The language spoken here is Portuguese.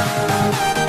Música